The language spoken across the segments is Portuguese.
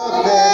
Mas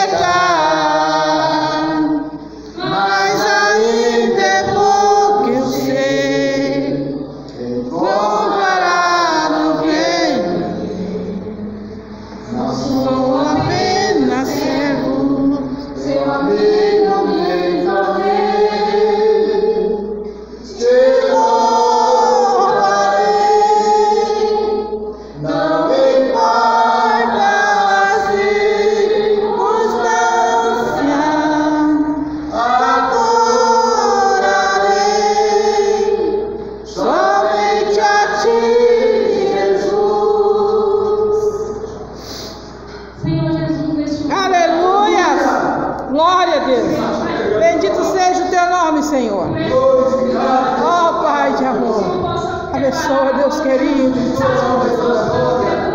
Abençoa, Deus querido.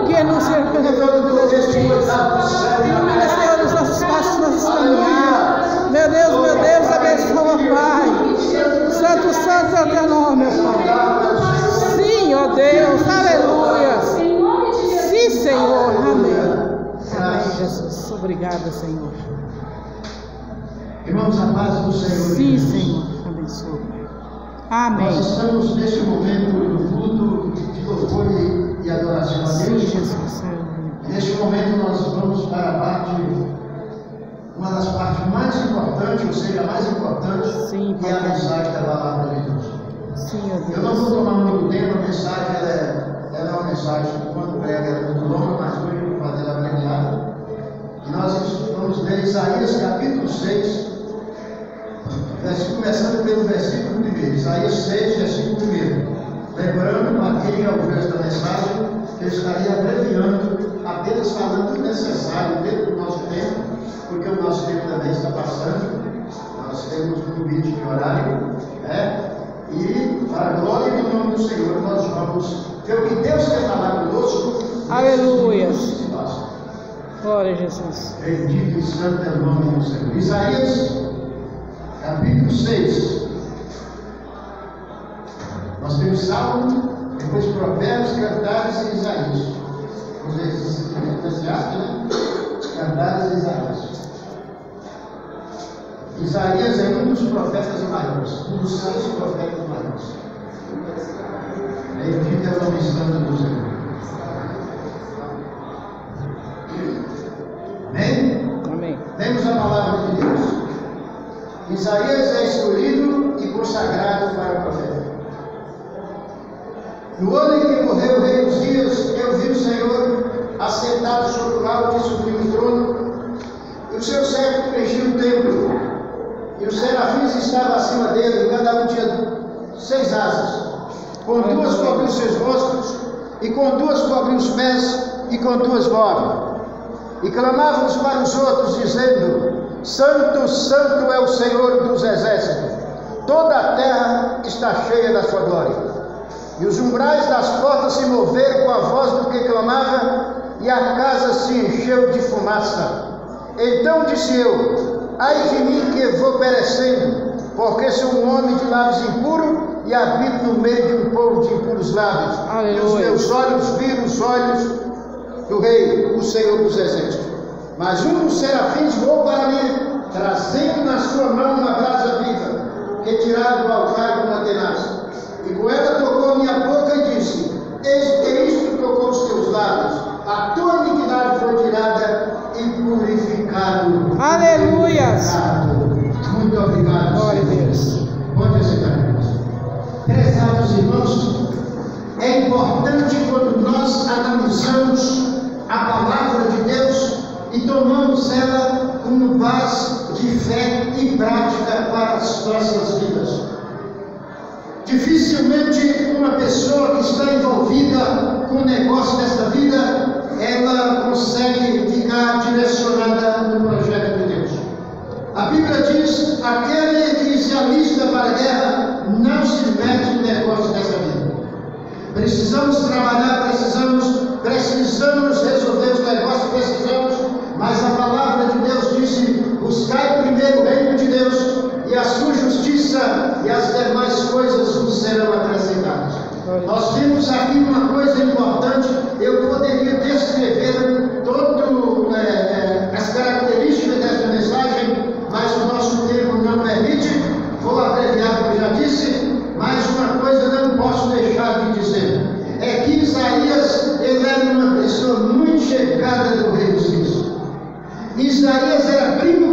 Que nos pela tua justiça. Ilumina, Senhor, os nossos passos, nossos caminhar. Meu Deus, meu Deus, abençoa, Pai. Santo, santo é o teu nome, meu Pai. Sim, ó Deus, aleluia. Sim, Senhor. Amém. Amém, Jesus. Obrigada, Senhor. Irmãos, a paz do Senhor. Sim. Senhor. Abençoa. Amém. estamos neste momento no culto de louvor e- e adoração a Sim, Deus. Jesus. Aleluia. Neste momento nós vamos para a parte, uma das partes mais importantes, ou seja, a mais importante, Sim, que é a mensagem da palavra de Deus. Sim, ó Eu não vou Deus. tomar muito tempo, a mensagem ela é, ela é uma mensagem que quando prega ela é muito longa, mas hoje eu vou fazer ela abreviada. E nós vamos ler Isaías capítulo 6, começando pelo versículo 1. Isaías 6, versículo 1. Lembrando, aquele é o verso da mensagem, que eu estaria abreviando, apenas falando o necessário dentro do nosso tempo, porque o nosso tempo também está passando. Nós temos um limite de horário, né? E, para a glória do nome do Senhor, nós vamos ver o que Deus quer falar conosco. Aleluia. Glória a Jesus. Bendito e santo é o nome do Senhor. Isaías, capítulo 6. Nós temos Salmo, depois Provérbios, Cantares e Isaías. Os Eclesiastes, né? Cantares e Isaías. Isaías é um dos profetas maiores, um dos seis profetas maiores. Bendito é o nome santo do Senhor. Isaías é escolhido e consagrado para profeta. No ano em que morreu o rei Uzias, eu vi o Senhor assentado sobre o alto e sublime trono, e o seu século preenchia o templo, e os serafins estavam acima dele, cada um tinha seis asas. Com duas cobriam os seus rostos, e com duas cobriam os pés, e com duas voavam. E clamavam uns para os outros, dizendo: Santo, Santo é o Senhor dos exércitos, toda a terra está cheia da sua glória. E os umbrais das portas se moveram com a voz do que clamava, e a casa se encheu de fumaça. Então disse eu: Ai de mim que vou perecendo, porque sou um homem de lábios impuros e habito no meio de um povo de impuros lábios. E os Aleluia. meus olhos viram os olhos do Rei, o Senhor dos Exércitos. Mas um dos serafins voou para mim, trazendo na sua mão uma brasa viva, retirada do altar com uma tenaz. E com ela tocou a minha boca e disse: Eis que isto tocou os teus lábios, a tua iniquidade foi tirada e purificado. Aleluias. Muito obrigado. Glória a Senhor. Deus. Pode aceitar, irmãos. Prezados irmãos, é importante quando nós analisamos ela como base de fé e prática para as nossas vidas. Dificilmente uma pessoa que está envolvida com o negócio desta vida, ela consegue ficar direcionada no projeto de Deus. A Bíblia diz: aquele que se alista para a guerra não se mete no negócio dessa vida. Precisamos trabalhar, precisamos, precisamos resolver os negócios, precisamos, mas a palavra de Deus disse: buscai primeiro o reino de Deus e a sua justiça, e as demais coisas vos serão acrescentadas. Nós temos aqui uma coisa importante, eu poderia descrever todo é, é as características dessa mensagem, mas o nosso tempo não permite, vou abreviar como já disse, mas uma coisa não posso deixar de dizer, é que Isaías ele era uma pessoa muito chegada do rei. Isaías era primo